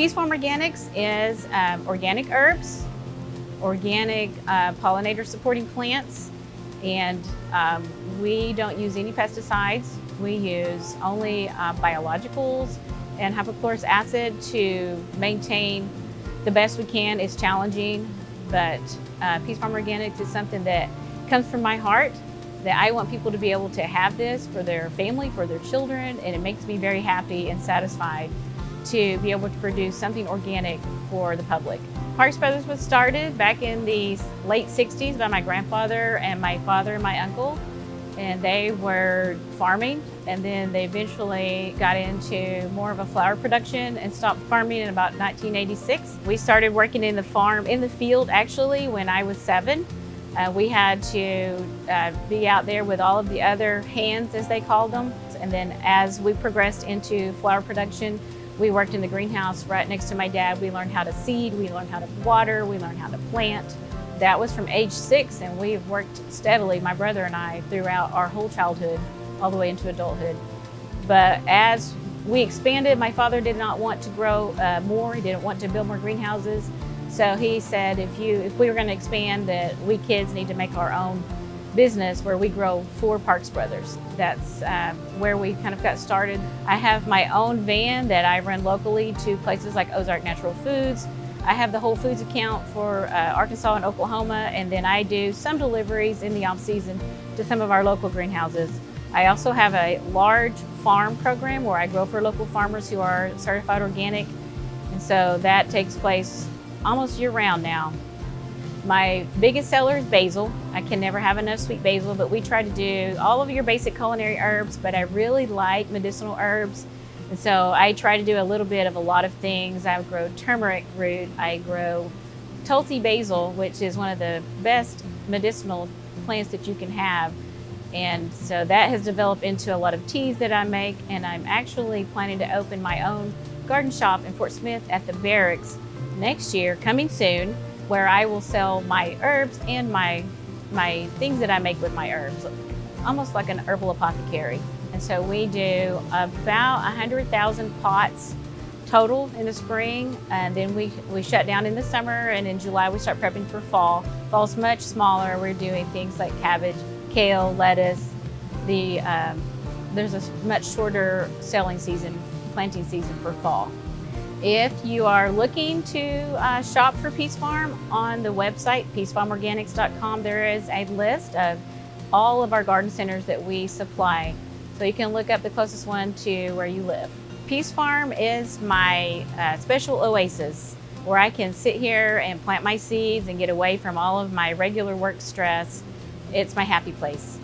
Peace Farm Organics is um, organic herbs, organic uh, pollinator supporting plants, and um, we don't use any pesticides. We use only uh, biologicals and hypochlorous acid to maintain the best we can. It's challenging, but uh, Peace Farm Organics is something that comes from my heart that I want people to be able to have this for their family, for their children, and it makes me very happy and satisfied to be able to produce something organic for the public. Parks Brothers was started back in the late 60s by my grandfather and my father and my uncle and they were farming and then they eventually got into more of a flower production and stopped farming in about 1986. We started working in the farm, in the field actually, when I was seven. Uh, we had to uh, be out there with all of the other hands, as they called them. And then as we progressed into flower production, we worked in the greenhouse right next to my dad. We learned how to seed, we learned how to water, we learned how to plant. That was from age six, and we've worked steadily, my brother and I, throughout our whole childhood, all the way into adulthood. But as we expanded, my father did not want to grow uh, more. He didn't want to build more greenhouses. So he said, if you, if we were going to expand, that we kids need to make our own business where we grow for Parks Brothers. That's uh, where we kind of got started. I have my own van that I run locally to places like Ozark Natural Foods, I have the Whole Foods account for uh, Arkansas and Oklahoma, and then I do some deliveries in the off season to some of our local greenhouses. I also have a large farm program where I grow for local farmers who are certified organic, and so that takes place almost year round now. My biggest seller is basil. I can never have enough sweet basil, but we try to do all of your basic culinary herbs, but I really like medicinal herbs and so I try to do a little bit of a lot of things. I grow turmeric root, I grow Tulsi basil, which is one of the best medicinal plants that you can have. And so that has developed into a lot of teas that I make. And I'm actually planning to open my own garden shop in Fort Smith at the barracks next year, coming soon, where I will sell my herbs and my, my things that I make with my herbs, almost like an herbal apothecary. And so we do about 100,000 pots total in the spring. And then we, we shut down in the summer. And in July, we start prepping for fall. Fall's much smaller. We're doing things like cabbage, kale, lettuce. The, um, there's a much shorter selling season, planting season for fall. If you are looking to uh, shop for Peace Farm on the website, peacefarmorganics.com, there is a list of all of our garden centers that we supply so you can look up the closest one to where you live. Peace Farm is my uh, special oasis where I can sit here and plant my seeds and get away from all of my regular work stress. It's my happy place.